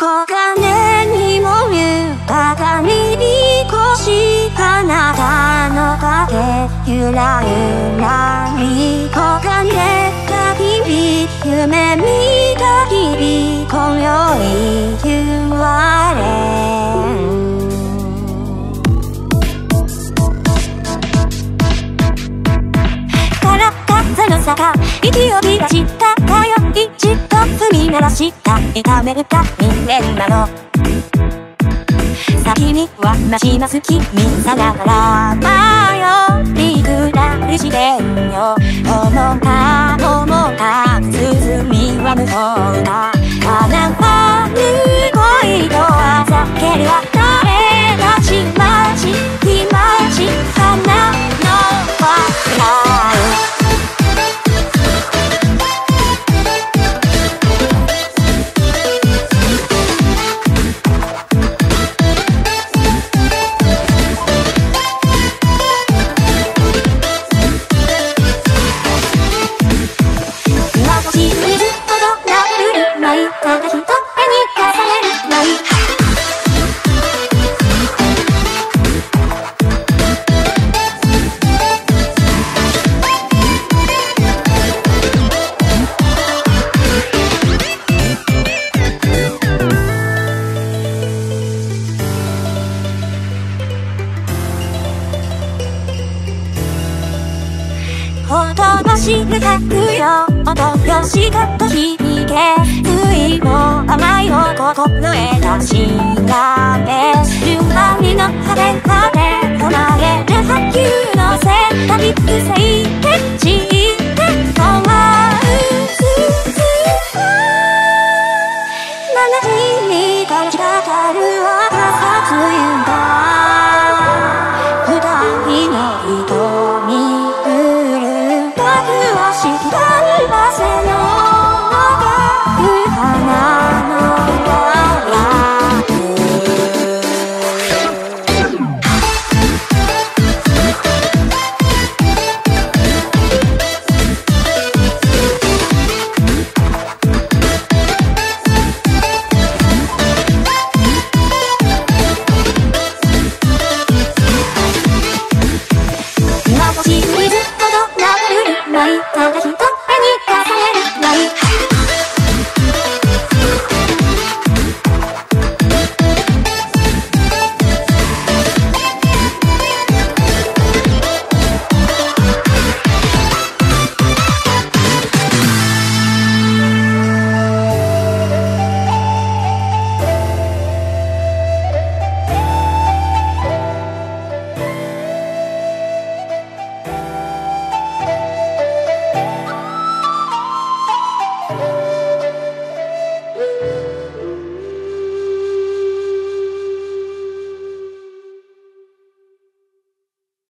黄金にも豊に越しあなたの影ゆらゆらに黄金た日々夢見た日々今宵言われからかざの坂息を切らした踏み鳴らした痛めるか未練なの先にはなします。君さながら。迷いくらるしてんよ思った思った進みは無法だ叶わぬ恋とあざけるわほとばしかくよ音よしかと響け水も甘いを心得た調べ順番にの果て果て唱える波球のせ旅不正天地で変わる七時星